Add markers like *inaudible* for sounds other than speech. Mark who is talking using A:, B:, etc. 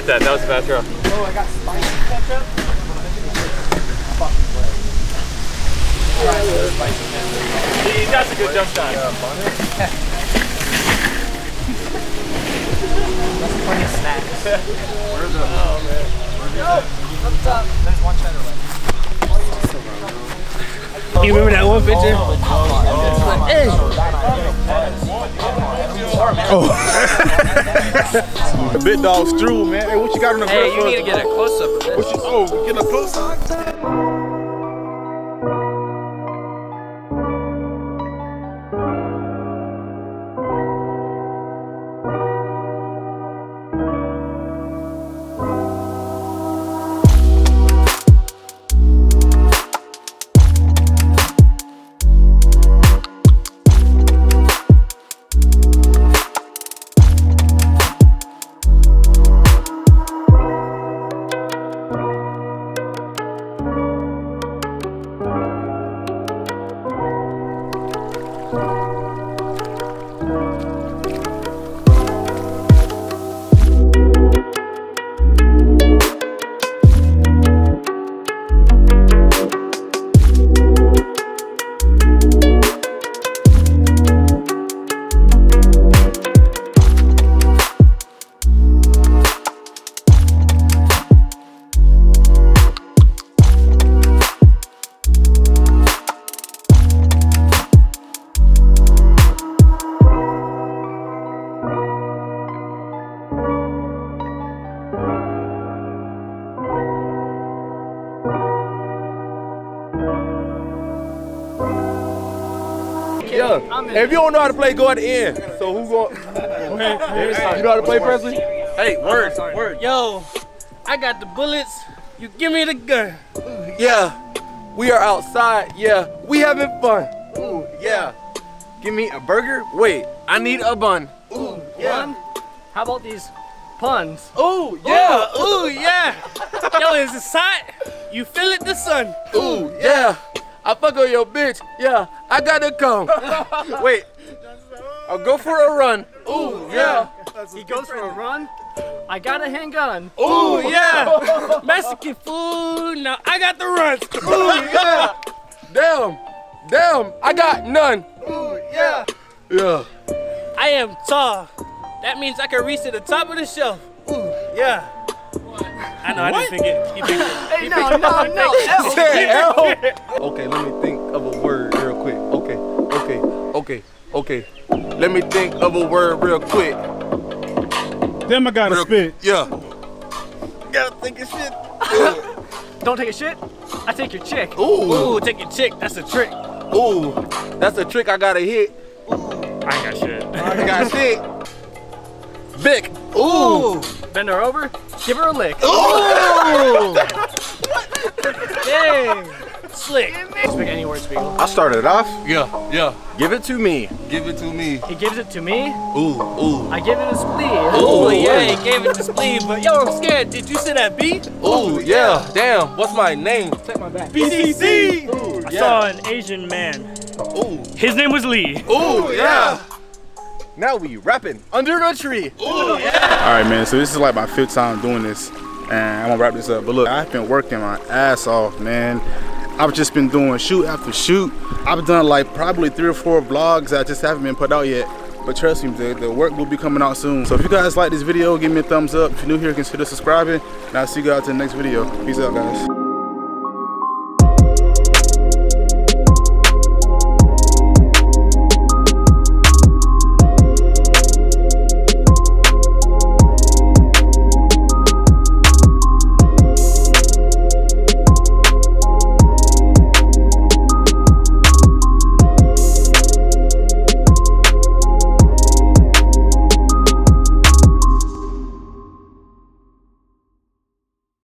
A: I'll that. That was a bad throw.
B: Oh, I got spicy ketchup.
A: He, that's a good jump shot.
B: That's plenty of snacks. Where's the? Oh man. Where's Up top. There's one cheddar left.
C: You remember that one picture? Oh. Oh. Oh. *laughs*
D: The big dog Strew, man. Hey, what you got on the
B: Hey, you need to get a close up of this.
D: What you, oh, get a close up. Yeah. If you don't know how to play, go at the end. So who going? You know how to play, Presley?
A: Hey, word, word.
C: Yo, I got the bullets. You give me the gun.
D: Yeah. We are outside. Yeah. We having fun. Ooh, yeah.
A: Give me a burger. Wait, I need a bun.
C: Ooh, One. How about these puns?
A: Oh yeah.
C: Ooh, yeah. *laughs* Yo, is it hot? You feel it, the sun.
D: Ooh, yeah. I fuck on your bitch. Yeah. I gotta come. *laughs*
A: Wait. I'll go for a run.
D: Ooh, yeah.
C: He goes for a run. I got a handgun.
D: Ooh,
C: Yeah. *laughs* Mexican food. Now I got the runs. Ooh,
D: yeah. Damn. Damn. I got none.
A: Ooh yeah.
D: Yeah.
C: I am tall. That means I can reach to the top of the shelf. Ooh, yeah. I know, I didn't think it. He picked it. *laughs*
B: Hey, no, no, *laughs* no.
D: Say L. *laughs* Okay, let me think of a word real quick. Okay, okay, okay, okay. Let me think of a word real quick.
E: Damn, I gotta
D: Real-
E: spit.
D: Yeah.
A: Gotta think of shit.
C: Don't take a shit. I take your chick.
D: Ooh.
C: Ooh, take your chick. That's a trick.
D: Ooh, that's a trick I gotta hit. Ooh.
C: I ain't got shit.
D: I got shit. Vic.
C: Ooh. Bend her over. Give her a lick.
D: Ooh.
C: Dang. Slick. Speak any word, Spiegel.
D: I started it off.
A: Yeah, yeah.
D: Give it to me.
A: Give it to me.
C: He gives it to me.
D: Ooh, ooh,
C: I give it a spleen.
D: Ooh, oh,
C: yeah,
D: word.
C: he gave it to spleen. But yo, I'm scared. Did you see that beat?
D: ooh, yeah. Damn, what's my name?
C: Take my back.
D: BCC. Ooh,
C: I saw an Asian man.
D: Ooh,
C: His name was Lee.
D: ooh, yeah. Now we rapping under a tree. Ooh, yeah.
E: All right, man. So this is like my fifth time doing this, and I'm gonna wrap this up. But look, I've been working my ass off, man. I've just been doing shoot after shoot. I've done like probably three or four vlogs that just haven't been put out yet. But trust me, the, the work will be coming out soon. So if you guys like this video, give me a thumbs up. If you're new here, consider subscribing. And I'll see you guys in the next video. Peace out, guys.